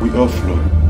we overflow.